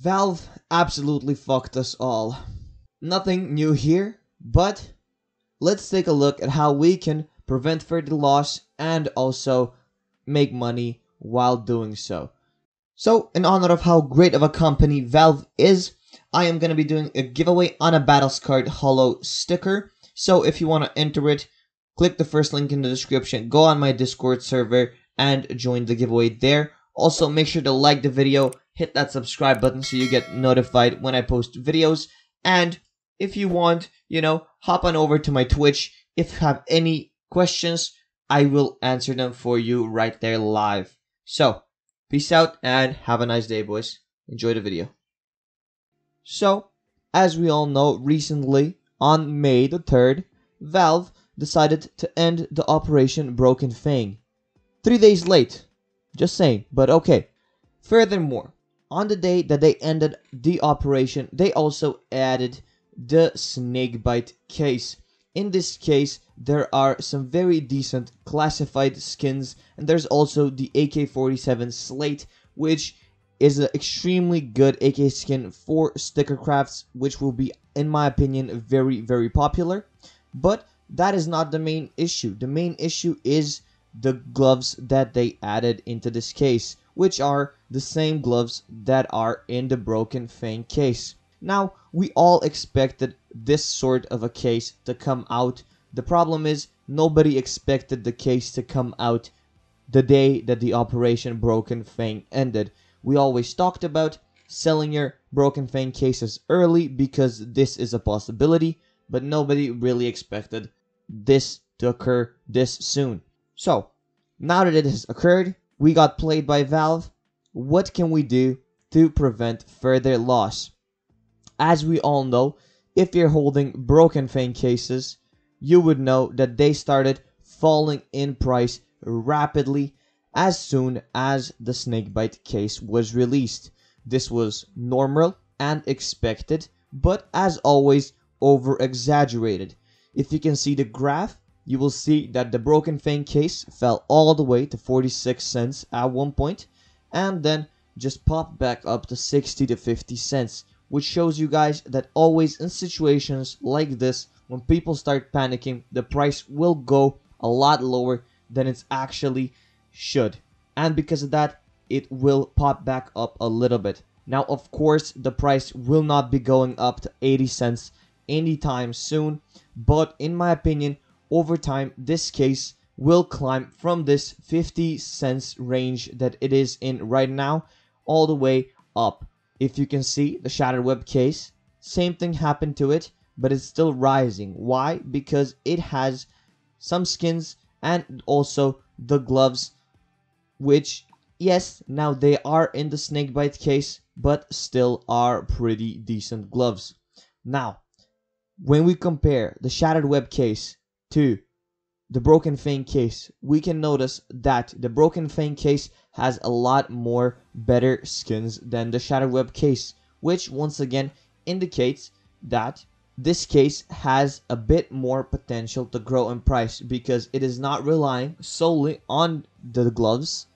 Valve absolutely fucked us all. Nothing new here, but let's take a look at how we can prevent further loss and also make money while doing so. So, in honor of how great of a company Valve is, I am going to be doing a giveaway on a Battle Scarred Holo sticker. So, if you want to enter it, click the first link in the description, go on my Discord server, and join the giveaway there. Also, make sure to like the video, hit that subscribe button so you get notified when I post videos, and if you want, you know, hop on over to my Twitch. If you have any questions, I will answer them for you right there live. So, peace out and have a nice day, boys. Enjoy the video. So, as we all know, recently, on May the 3rd, Valve decided to end the Operation Broken Fang. Three days late. Just saying, but okay. Furthermore, on the day that they ended the operation, they also added the Snakebite case. In this case, there are some very decent classified skins, and there's also the AK-47 Slate, which is an extremely good AK skin for sticker crafts, which will be, in my opinion, very, very popular. But that is not the main issue. The main issue is the gloves that they added into this case, which are the same gloves that are in the Broken Fang case. Now, we all expected this sort of a case to come out. The problem is, nobody expected the case to come out the day that the Operation Broken Fang ended. We always talked about selling your Broken Fang cases early because this is a possibility, but nobody really expected this to occur this soon. So, now that it has occurred, we got played by Valve. What can we do to prevent further loss? As we all know, if you're holding Broken Fang cases, you would know that they started falling in price rapidly as soon as the Snakebite case was released. This was normal and expected, but as always, over exaggerated. If you can see the graph, you will see that the Broken Fang case fell all the way to 46 cents at one point, and then just popped back up to 60 to 50 cents which shows you guys that always in situations like this, when people start panicking, the price will go a lot lower than it's actually should. And because of that, it will pop back up a little bit. Now, of course, the price will not be going up to 80 cents anytime soon, but in my opinion, over time, this case will climb from this 50 cents range that it is in right now all the way up. If you can see the shattered web case, same thing happened to it, but it's still rising. Why? Because it has some skins and also the gloves, which, yes, now they are in the snakebite case, but still are pretty decent gloves. Now, when we compare the shattered web case to the broken fang case, we can notice that the broken fang case has a lot more better skins than the shattered web case, which once again indicates that this case has a bit more potential to grow in price because it is not relying solely on the gloves,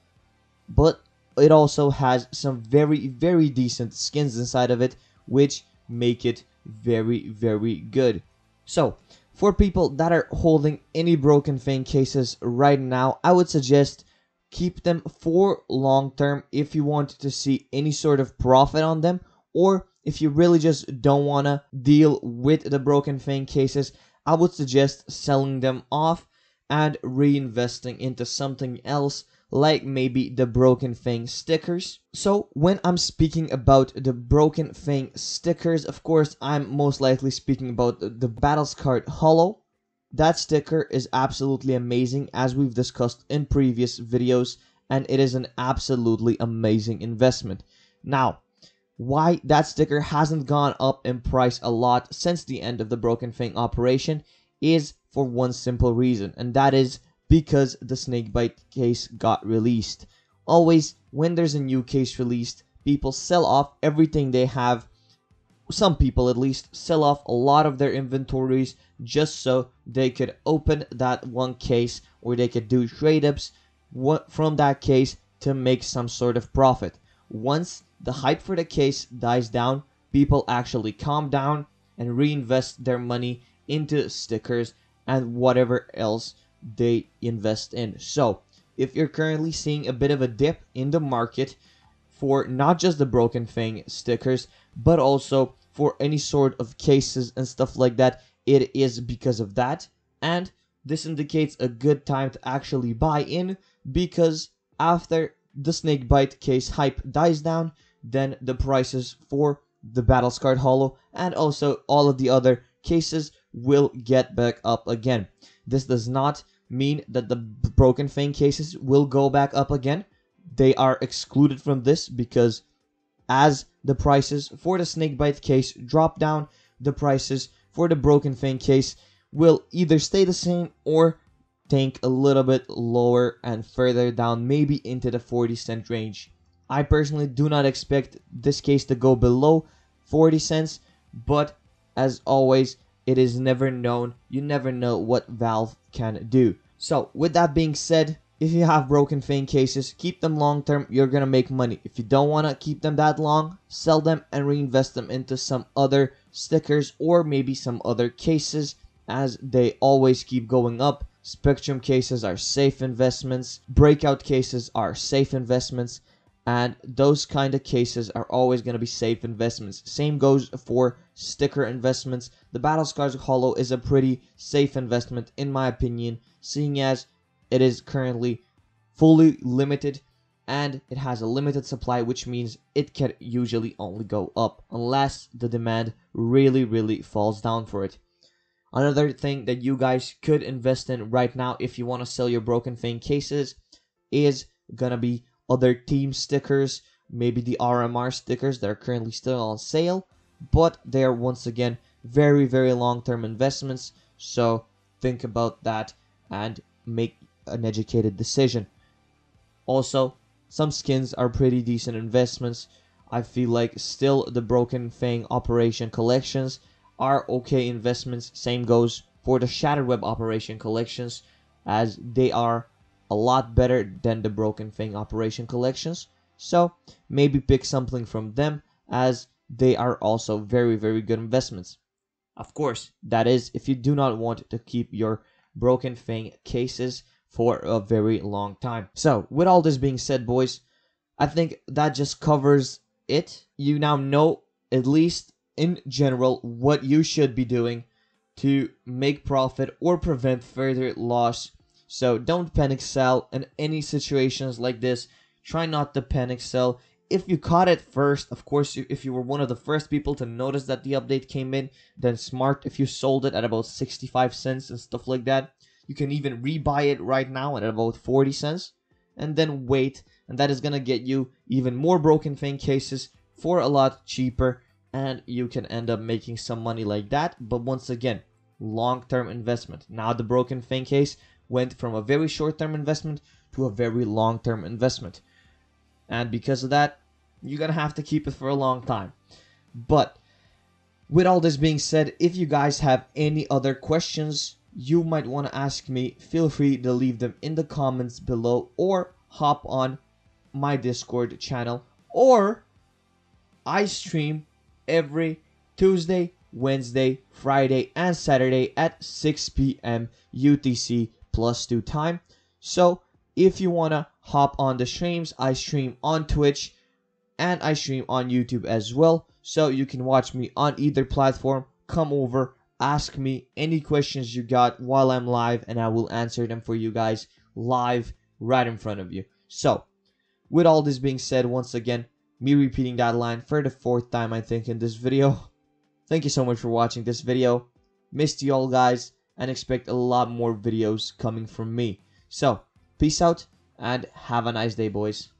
but it also has some very, very decent skins inside of it, which make it very, very good. So, for people that are holding any Broken Fang cases right now, I would suggest keep them for long term if you want to see any sort of profit on them or if you really just don't want to deal with the Broken Fang cases, I would suggest selling them off and reinvesting into something else like maybe the Broken Fang stickers. So when I'm speaking about the Broken Fang stickers, of course, I'm most likely speaking about the, the Battle Scarred hollow. That sticker is absolutely amazing as we've discussed in previous videos and it is an absolutely amazing investment. Now, why that sticker hasn't gone up in price a lot since the end of the Broken Fang operation is for one simple reason, and that is because the snakebite case got released. Always, when there's a new case released, people sell off everything they have. Some people, at least, sell off a lot of their inventories just so they could open that one case or they could do trade ups from that case to make some sort of profit. Once the hype for the case dies down, people actually calm down and reinvest their money into stickers and whatever else they invest in. So, if you're currently seeing a bit of a dip in the market for not just the Broken Fang stickers, but also for any sort of cases and stuff like that, it is because of that. And this indicates a good time to actually buy in because after the snakebite case hype dies down, then the prices for the battle scarred hollow and also all of the other cases will get back up again. This does not mean that the broken fang cases will go back up again. They are excluded from this because as the prices for the snakebite case drop down, the prices for the broken fang case will either stay the same or tank a little bit lower and further down, maybe into the 40 cent range. I personally do not expect this case to go below 40 cents, but as always, it is never known. You never know what Valve can do. So, with that being said, if you have broken Fang cases, keep them long term, you're gonna make money. If you don't wanna keep them that long, sell them and reinvest them into some other stickers or maybe some other cases as they always keep going up. Spectrum cases are safe investments, breakout cases are safe investments, and those kind of cases are always going to be safe investments. Same goes for sticker investments. The Battle Scarred Hollow is a pretty safe investment in my opinion, seeing as it is currently fully limited and it has a limited supply which means it can usually only go up unless the demand really really falls down for it. Another thing that you guys could invest in right now if you want to sell your Broken Fang cases is gonna be other team stickers, maybe the RMR stickers that are currently still on sale, but they are once again very, very long term investments. So think about that and make an educated decision. Also, some skins are pretty decent investments. I feel like still the Broken Fang Operation collections are okay investments. Same goes for the Shattered Web Operation collections, as they are a lot better than the Broken Fang Operation collections. So maybe pick something from them, as they are also very, very good investments. Of course, that is if you do not want to keep your Broken Fang cases for a very long time. So, with all this being said, boys, I think that just covers it. You now know, at least in general what you should be doing to make profit or prevent further loss. So don't panic sell in any situations like this. Try not to panic sell. If you caught it first, of course, if you were one of the first people to notice that the update came in, then smart. If you sold it at about 65 cents and stuff like that, you can even rebuy it right now at about 40 cents and then wait. And that is going to get you even more Broken Fang cases for a lot cheaper and you can end up making some money like that. But once again, long-term investment. Now the Broken Fang case went from a very short-term investment to a very long-term investment. And because of that, you're going to have to keep it for a long time. But with all this being said, if you guys have any other questions you might want to ask me, feel free to leave them in the comments below or hop on my Discord channel or I stream every Tuesday, Wednesday, Friday, and Saturday at 6 p.m. UTC plus 2 time. So if you want to hop on the streams, I stream on Twitch and I stream on YouTube as well. So you can watch me on either platform. Come over, ask me any questions you got while I'm live, and I will answer them for you guys live right in front of you. So, with all this being said, once again, me repeating that line for the fourth time I think in this video. Thank you so much for watching this video. Missed you all guys and expect a lot more videos coming from me. So, peace out and have a nice day boys.